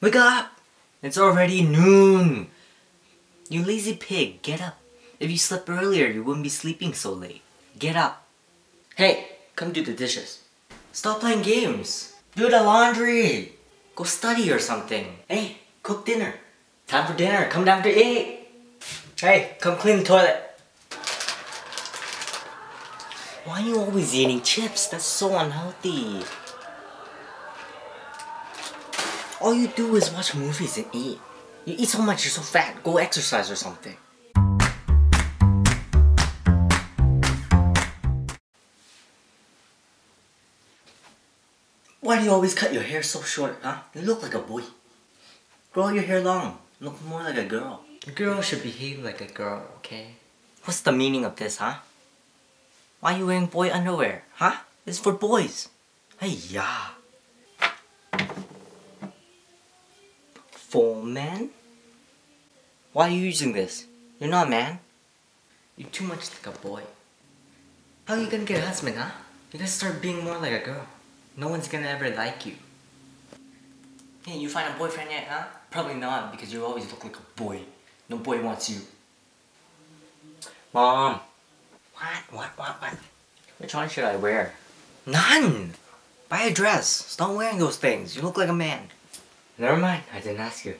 Wake up! It's already noon! You lazy pig, get up. If you slept earlier, you wouldn't be sleeping so late. Get up. Hey, come do the dishes. Stop playing games. Do the laundry. Go study or something. Hey, cook dinner. Time for dinner. Come down to eat. Hey, come clean the toilet. Why are you always eating chips? That's so unhealthy. All you do is watch movies and eat. You eat so much, you're so fat. Go exercise or something. Why do you always cut your hair so short, huh? You look like a boy. Grow your hair long. Look more like a girl. A girl should behave like a girl, okay? What's the meaning of this, huh? Why are you wearing boy underwear, huh? It's for boys. Hey, yeah. For men? Why are you using this? You're not a man. You're too much like a boy. How are you gonna get a husband, huh? You gotta start being more like a girl. No one's gonna ever like you. Hey, you find a boyfriend yet, huh? Probably not, because you always look like a boy. No boy wants you. Mom. What? What? What? What? Which one should I wear? None! Buy a dress. Stop wearing those things. You look like a man. Never mind. I didn't ask you.